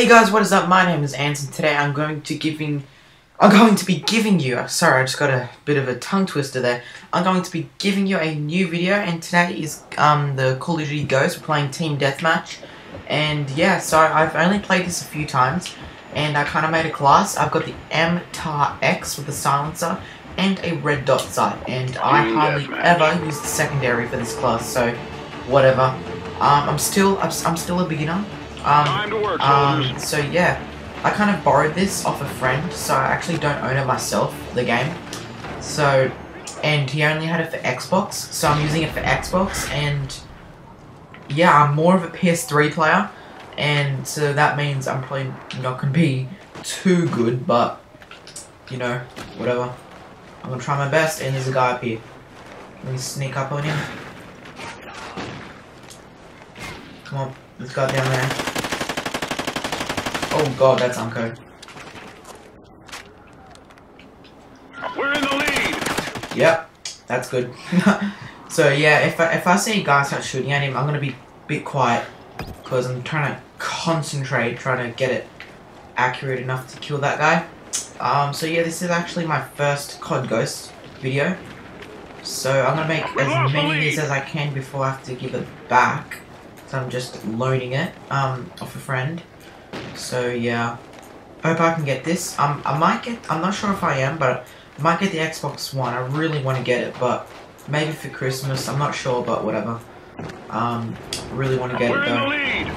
Hey guys, what is up? My name is Anson. Today I'm going to giving I'm going to be giving you sorry, I just got a bit of a tongue twister there. I'm going to be giving you a new video and today is um the Call of Duty Ghost. We're playing Team Deathmatch. And yeah, so I've only played this a few times and I kinda made a class. I've got the MTAR X with the silencer and a red dot sight and I hardly ever use the secondary for this class, so whatever. Um, I'm still I'm, I'm still a beginner. Um, work, um, so yeah, I kind of borrowed this off a friend, so I actually don't own it myself, the game. So, and he only had it for Xbox, so I'm using it for Xbox, and yeah, I'm more of a PS3 player, and so that means I'm probably not going to be too good, but, you know, whatever. I'm going to try my best, and there's a guy up here. Let me sneak up on him. Come on, let's go down there. Oh god, that's Unco. We're in the lead. Yep, that's good. so yeah, if I, if I see a guy start shooting at him, I'm gonna be a bit quiet because I'm trying to concentrate, trying to get it accurate enough to kill that guy. Um, so yeah, this is actually my first COD Ghost video. So I'm gonna make as many of these as I can before I have to give it back. So I'm just loaning it um, off a friend. So yeah, I hope I can get this. Um, I might get. I'm not sure if I am, but I might get the Xbox One. I really want to get it, but maybe for Christmas. I'm not sure, but whatever. Um, really want to get We're it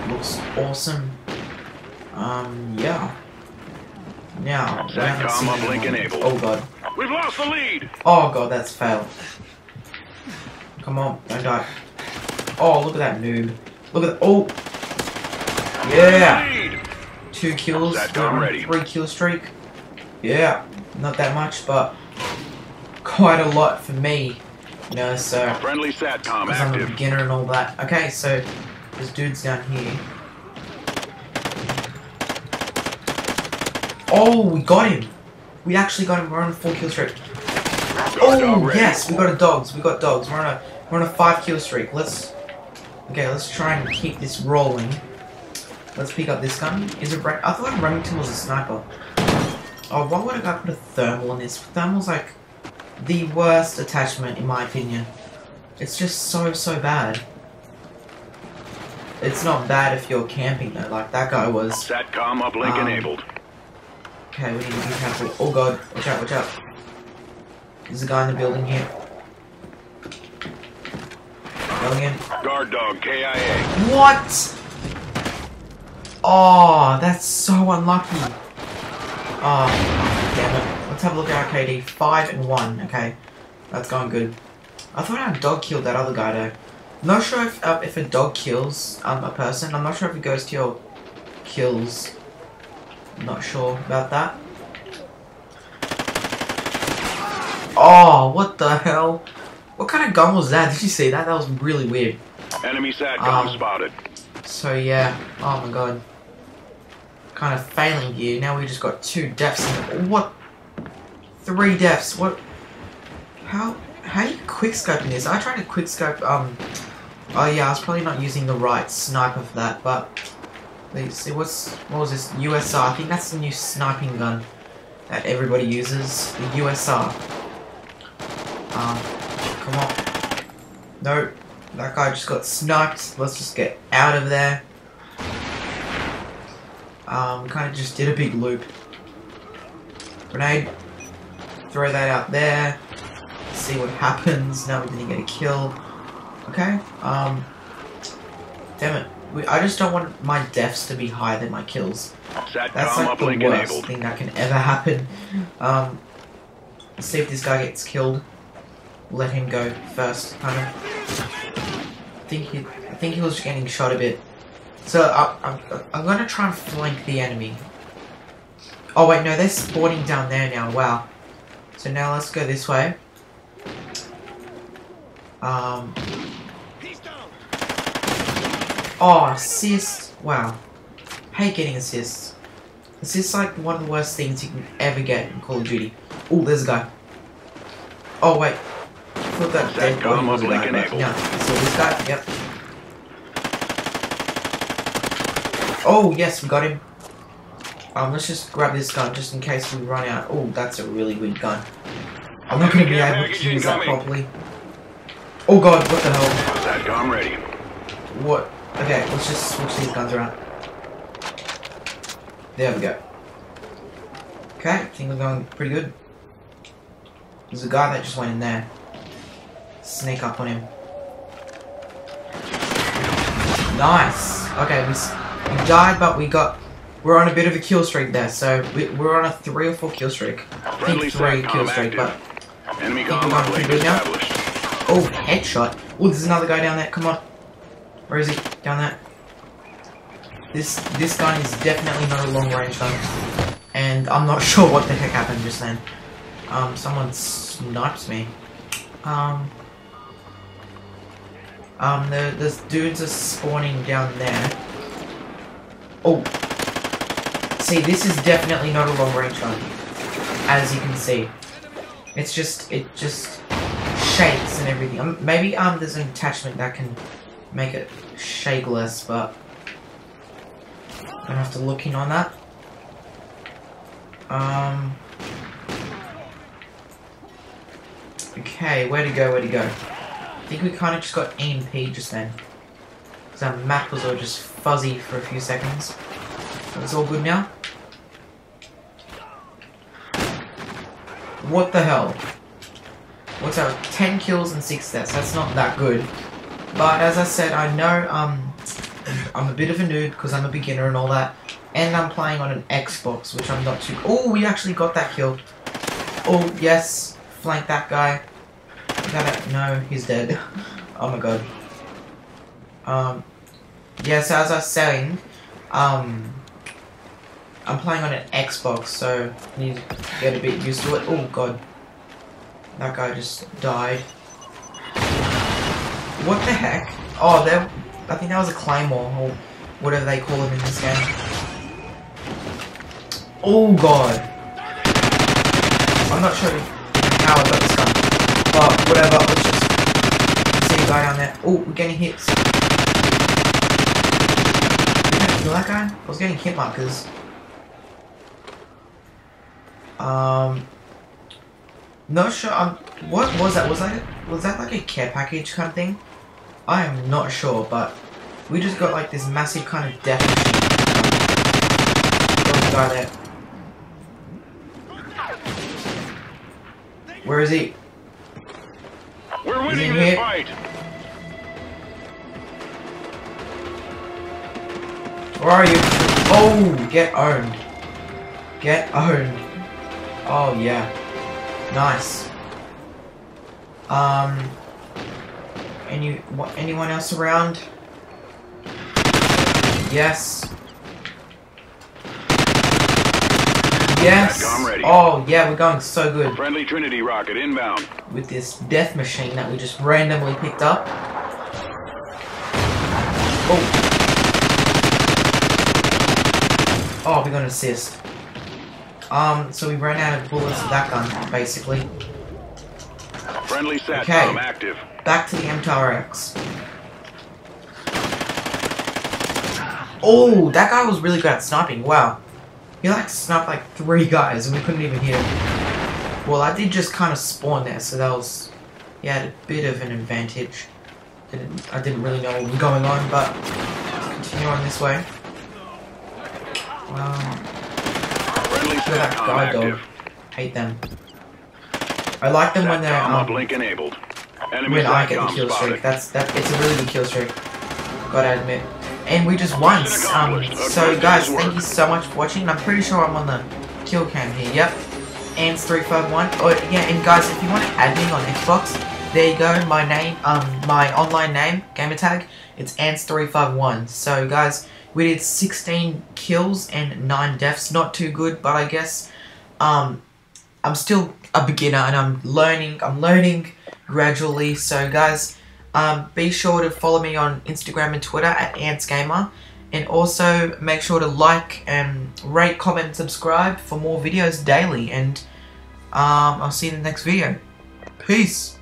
though. Looks awesome. Um, yeah. Now, Satcom uplink enabled. Oh god. We've lost the lead. Oh god, that's failed. Come on, don't die. Oh, look at that noob. Look at. Oh! Yeah! Two kills, um, ready. three kill streak. Yeah, not that much, but quite a lot for me. You know, so Friendly Satcom I'm a beginner and all that. Okay, so this dude's down here. Oh, we got him. We actually got him. We're on a four kill streak. Oh yes, we got a dogs. We got dogs. We're on a we're on a five kill streak. Let's okay. Let's try and keep this rolling. Let's pick up this gun. Is it? Re- I thought Remington was a sniper. Oh, why would a guy put a thermal on this? Thermal's like the worst attachment in my opinion. It's just so so bad. It's not bad if you're camping though, like that guy was. Satcom uplink Um, enabled. Okay, we need to be careful. Oh god, watch out, watch out. There's a guy in the building here. Going in. Guard dog KIA. What? Oh, that's so unlucky. Oh, damn it. Let's have a look at our KD. 5 and 1. Okay, that's going good. I thought our dog killed that other guy though. Not sure if uh, if a dog kills um, a person. I'm not sure if it goes to your kills. Not sure about that. Oh, what the hell? What kind of gun was that? Did you see that? That was really weird. Enemy Satcom Um, spotted. So yeah, oh my god. Kind of failing here. Now we just got two deaths. What? Three deaths. What? How? How are you quickscoping this? I tried to quickscope. Um. Oh yeah, I was probably not using the right sniper for that, but let's see what's what was this USR? I think that's the new sniping gun that everybody uses. The USR. Um. Come on. No, that guy just got sniped. Let's just get out of there. Um, kind of just did a big loop. Grenade. Throw that out there. See what happens. Now we didn't get a kill. Okay. Um. Damn it. We, I just don't want my deaths to be higher than my kills. That's like the worst enabled. thing that can ever happen. Um. See if this guy gets killed. Let him go first, kind of. I think he, I think he was getting shot a bit. So I, I'm, I'm gonna try and flank the enemy. Oh wait, no, they're spawning down there now. Wow. So now let's go this way. Um. Oh, assist! Wow. Hate getting assists. Assists like one of the worst things you can ever get in Call of Duty. Oh, there's a guy. Oh wait. Thought that dead body was a uplink guy, but enabled. yeah. So this guy, yep. Oh yes, we got him. Um, let's just grab this gun just in case we run out. Oh, that's a really good gun. I'm not going to be able to use that properly. Oh god, what the hell? SATCOM ready. What? Okay, let's just switch these guns around. There we go. Okay, I think we're going pretty good. There's a guy that just went in there. Sneak up on him. Nice. Okay, we, we died, but we got... We're on a bit of a kill streak there, so we, we're on a three or four kill streak. I think three kill streak, but... Enemy Think we're pretty good now? Oh, headshot. Oh, there's another guy down there. Come on. Where is he? Down there. This this gun is definitely not a long range gun. And I'm not sure what the heck happened just then. Um, someone sniped me. Um, um, the, the dudes are spawning down there. Oh. See, this is definitely not a long range gun. As you can see. It's just, it just shakes and everything. Um, maybe um, there's an attachment that can make it shake less, but I'm gonna have to look in on that. Um. Okay, where to go? Where to go? I think we kind of just got EMP just then, because our map was all just fuzzy for a few seconds. But it's all good now. What the hell? What's that? 10 kills and 6 deaths. That's not that good. But as I said, I know um, I'm a bit of a noob because I'm a beginner and all that. And I'm playing on an Xbox, which I'm not too... Oh, we actually got that kill. Oh, yes. Flank that guy. No, he's dead. oh my god. Um, yeah, so as I was saying, um, I'm playing on an Xbox, so I need to get a bit used to it. Oh god. That guy just died. What the heck? Oh, there. I think that was a claymore or whatever they call them in this game. Oh god. I'm not sure how I got this gun, but whatever. Let's just see a guy down there. Oh, we're getting hits. Did I kill that guy? I was getting hit markers. Um. Not sure. Um, what was that? Was that was that like a care package kind of thing? I am not sure, but we just got like this massive kind of death. There was guy there. Where is he? We're He's winning in this here. fight. Where are you? Oh, get owned. Get owned. Oh yeah. Nice. Um. Any what? Anyone else around? Yes. Yes. Oh yeah, we're going so good Friendly Trinity rocket inbound. with this death machine that we just randomly picked up. Oh. Oh, we got an assist. Um, so we ran out of bullets with that gun, basically. Friendly set. Okay. active. Back to the MTAR X. Oh, that guy was really good at sniping. Wow. He like sniped like three guys and we couldn't even hit him. Well, I did just kind of spawn there, so that was... He had a bit of an advantage. Didn't, I didn't really know what was going on, but... Let's continue on this way. Um, Friendly Look that SATCOM dog. active. hate them. I like them when they're... Um, uplink enabled. Enemy when I get the kill streak. That's that. It's a really good kill streak. Gotta admit. And we just won. Um, so guys, thank you so much for watching. I'm pretty sure I'm on the kill cam here. Yep. Five one. Oh yeah, and guys, if you want to add me on Xbox, there you go. My name, um, my online name, gamer tag. It's Ants three five one. So guys, we did 16 kills and nine deaths. Not too good, but I guess, um, I'm still a beginner and I'm learning. I'm learning gradually. So guys, um, be sure to follow me on Instagram and Twitter at AntsGamer. And also make sure to like and rate, comment, subscribe for more videos daily. And um, I'll see you in the next video. Peace.